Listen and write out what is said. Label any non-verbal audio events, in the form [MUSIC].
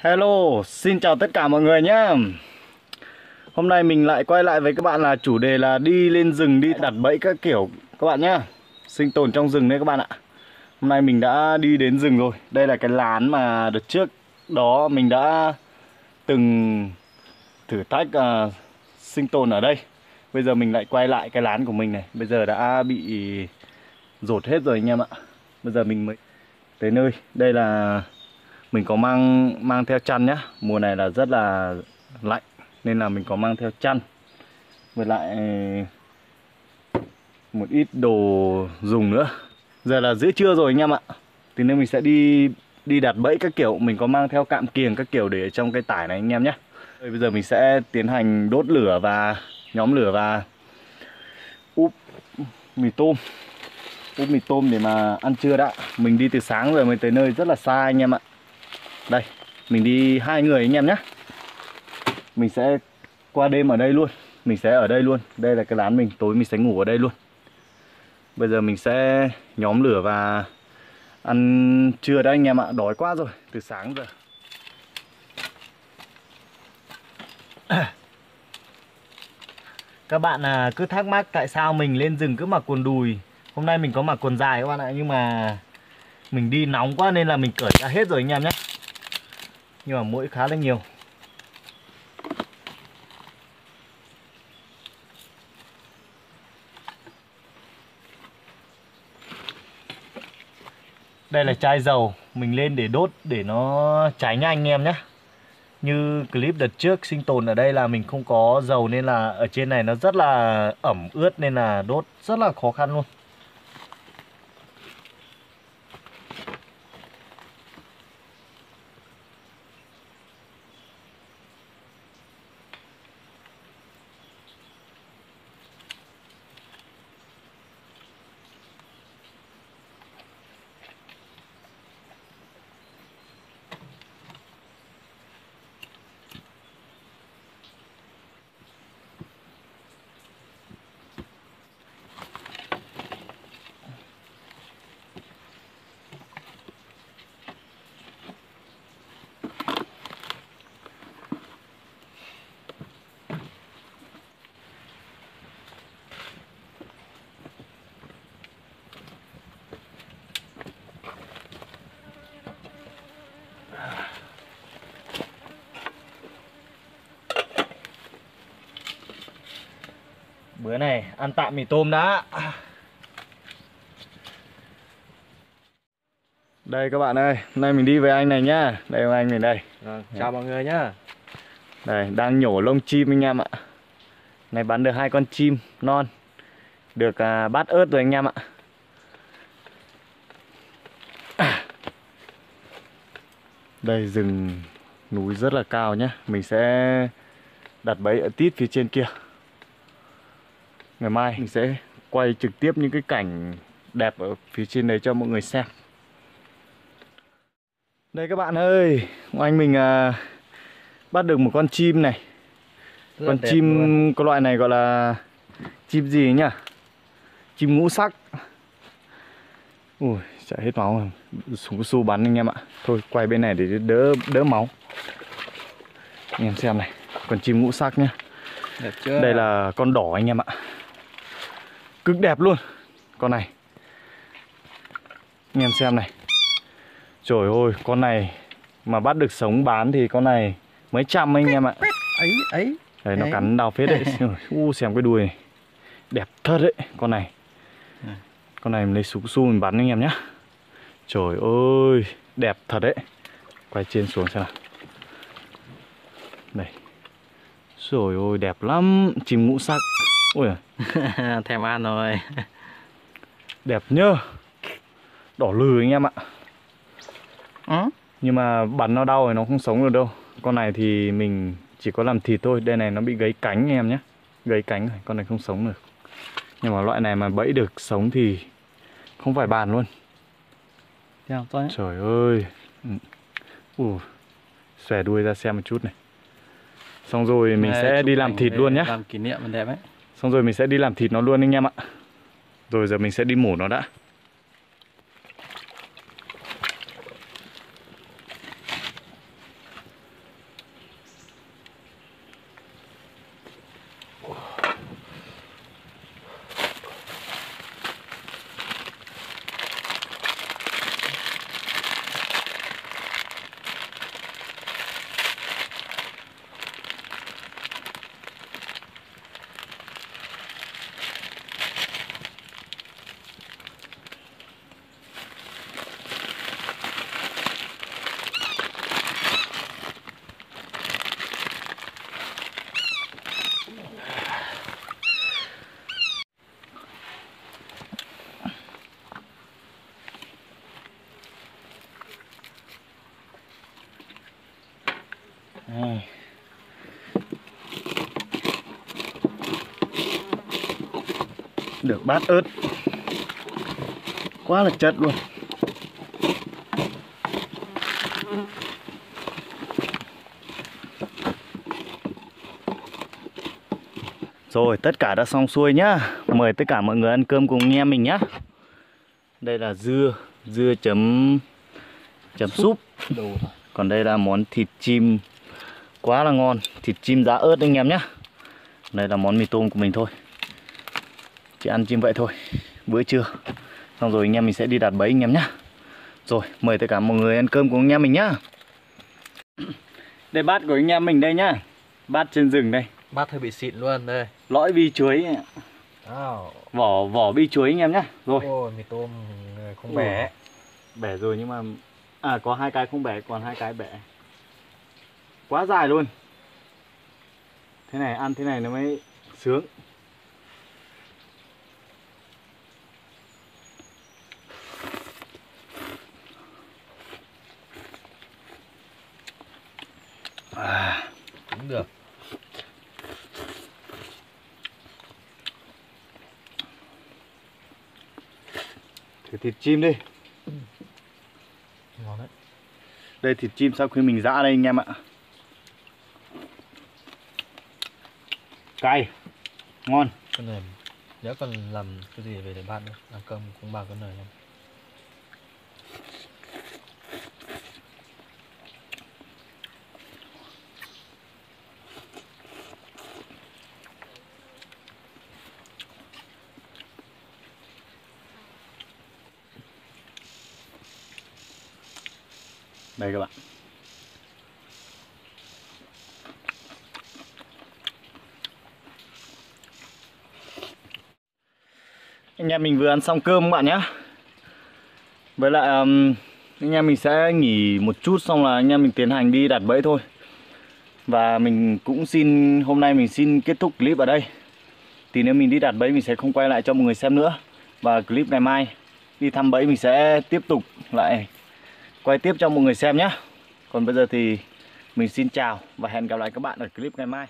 Hello, xin chào tất cả mọi người nhé Hôm nay mình lại quay lại với các bạn là chủ đề là đi lên rừng đi đặt bẫy các kiểu. Các bạn nhé Sinh tồn trong rừng đấy các bạn ạ. Hôm nay mình đã đi đến rừng rồi. Đây là cái lán mà đợt trước đó mình đã từng thử thách uh, sinh tồn ở đây. Bây giờ mình lại quay lại cái lán của mình này. Bây giờ đã bị rột hết rồi anh em ạ. Bây giờ mình mới tới nơi. Đây là mình có mang mang theo chăn nhá. Mùa này là rất là lạnh, nên là mình có mang theo chăn. Với lại, một ít đồ dùng nữa. Giờ là giữa trưa rồi anh em ạ. Thì nên mình sẽ đi đi đặt bẫy các kiểu. Mình có mang theo cạm kiềng các kiểu để trong cái tải này anh em nhé bây giờ mình sẽ tiến hành đốt lửa và nhóm lửa và úp mì tôm. Úp mì tôm để mà ăn trưa đã. Mình đi từ sáng rồi mới tới nơi rất là xa anh em ạ đây mình đi hai người anh em nhé. Mình sẽ qua đêm ở đây luôn. Mình sẽ ở đây luôn. Đây là cái lán mình tối mình sẽ ngủ ở đây luôn. Bây giờ mình sẽ nhóm lửa và ăn trưa đấy anh em ạ. Đói quá rồi từ sáng giờ. [CLEARS THROAT] Các bạn à, cứ thắc mắc tại sao mình lên rừng cứ mặc quần đùi. Hôm nay mình có mặc quần dài các bạn ạ nhưng mà mình đi nóng quá nên là mình cởi ra hết rồi anh em nhé nhưng mà mũi khá là nhiều. Đây là chai dầu mình lên để đốt để nó cháy nhanh anh em nhé như clip đợt trước sinh tồn ở đây là mình không có dầu nên là ở trên này nó rất là ẩm ướt nên là đốt rất là khó khăn luôn. Bữa này ăn tạm mì tôm đã. Đây các bạn ơi, hôm nay mình đi với anh này nhá. Đây là anh mình đây. À, Chào mọi người nhá. Đây, đang nhổ lông chim anh em ạ. Này bắn được hai con chim non. Được à, bát ớt rồi anh em ạ. Đây rừng núi rất là cao nhá. Mình sẽ đặt bẫy ở tít phía trên kia ngày mai mình sẽ quay trực tiếp những cái cảnh đẹp ở phía trên đấy cho mọi người xem. Đây các bạn ơi anh mình à, bắt được một con chim này. Rất con chim luôn. có loại này gọi là chim gì nhá chim ngũ sắc. Ui chạy hết máu súng su bắn anh em ạ. Thôi quay bên này để đỡ đỡ máu. Anh em xem này con chim ngũ sắc nhá. Đây là con đỏ anh em ạ cực đẹp luôn. Con này. Anh em xem này. Trời ơi con này mà bắt được sống bán thì con này mấy trăm anh em ạ. Ấy ấy. Đấy nó cắn đau phết đấy. [LAUGHS] U xem cái đuôi này. Đẹp thật đấy con này. Con này mình lấy súng su mình bắn anh em nhá. Trời ơi đẹp thật đấy. Quay trên xuống xem nào. Đây. Trời ơi đẹp lắm. Chim ngũ sắc ui [LAUGHS] thèm ăn rồi. Đẹp nhơ đỏ lừ anh em ạ. Ừ? nhưng mà bắn nó đau rồi nó không sống được đâu. Con này thì mình chỉ có làm thịt thôi. Đây này nó bị gãy cánh anh em nhé. Gãy cánh rồi con này không sống được. Nhưng mà loại này mà bẫy được sống thì không phải bàn luôn. Theo, trời ơi. Ừ. xòe đuôi ra xem một chút này. Xong rồi mình Đây, sẽ đi làm thịt luôn nhé làm kỷ niệm đẹp ấy Xong rồi mình sẽ đi làm thịt nó luôn anh em ạ. Rồi giờ mình sẽ đi mổ nó đã. Được bát ớt. Quá là chất luôn. Rồi tất cả đã xong xuôi nhá. Mời tất cả mọi người ăn cơm cùng em mình nhá. Đây là dưa Dưa chấm Chấm súp. Còn đây là món thịt chim Quá là ngon. Thịt chim giá ớt anh em nhá Đây là món mì tôm của mình thôi. Chỉ ăn chim vậy thôi. Bữa trưa. Xong rồi anh em mình sẽ đi đặt bẫy anh em nhá Rồi mời tất cả mọi người ăn cơm cùng anh em mình nhá Đây bát của anh em mình đây nhá. Bát trên rừng đây. Bát hơi bị xịn luôn đây. Lõi bi chuối. Wow. Vỏ vỏ bi chuối anh em nhá. Rồi. Ôi, mì tôm không Ủa. bẻ. bẻ rồi nhưng mà à có hai cái không bẻ còn hai cái bẻ quá dài luôn. Thế này ăn thế này nó mới sướng. À, Cũng được. thử thịt chim đi. Ngon đấy. đây thịt chim sau khi mình giã đây anh em ạ cay ngon Cái này nếu còn làm cái gì về để bạn nữa. Ăn cơm cũng bao cái này luôn. đây các bạn anh em mình vừa ăn xong cơm các bạn nhé. Với lại um, anh em mình sẽ nghỉ một chút xong là anh em mình tiến hành đi đặt bẫy thôi. Và mình cũng xin hôm nay mình xin kết thúc clip ở đây. Thì nếu mình đi đặt bẫy mình sẽ không quay lại cho mọi người xem nữa. Và clip ngày mai đi thăm bẫy mình sẽ tiếp tục lại quay tiếp cho mọi người xem nhé. Còn bây giờ thì mình xin chào và hẹn gặp lại các bạn ở clip ngày mai.